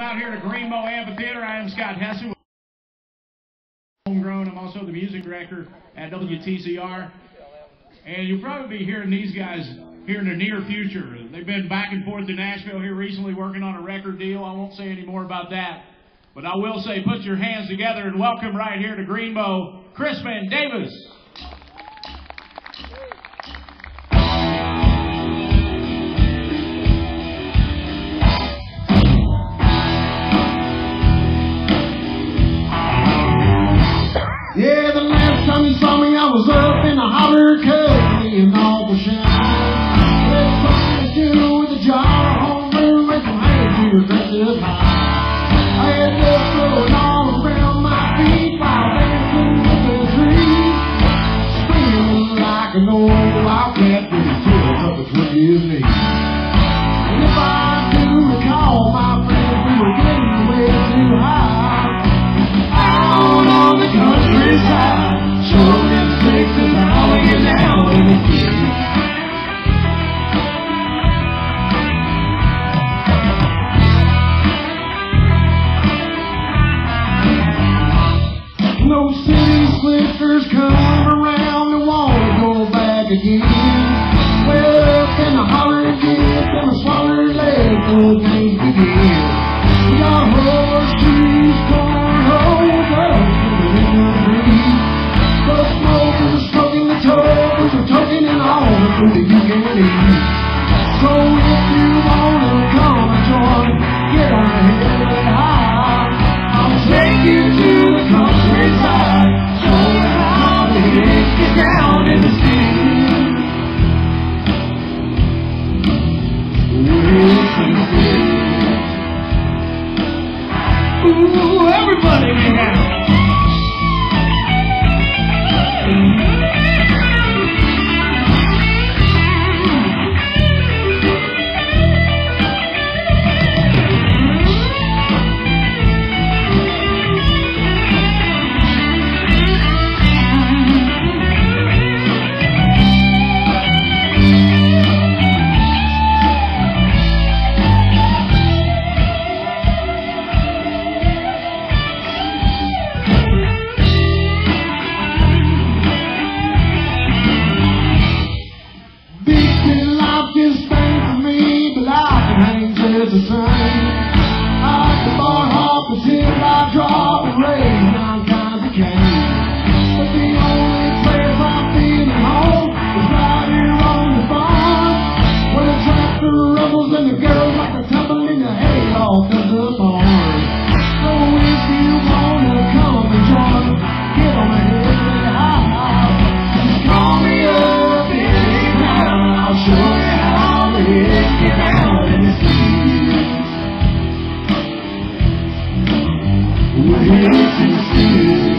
out here to Greenbo Amphitheater. I am Scott Hessen. Homegrown. I'm also the music director at WTCR. And you'll probably be hearing these guys here in the near future. They've been back and forth to Nashville here recently working on a record deal. I won't say any more about that. But I will say, put your hands together and welcome right here to Greenbo, Crispin Davis. Yeah, the last time you saw me, I was up in a holler country and all the shine. Something to do with a jar, homebrew, and some hands to aggressive high. I had flowing all around my feet while dancing with the trees. Like an old wildcat up. Again. Well, up in the holler again, them a swaller leg, everybody get down. The like the bar hop until I drop and To see.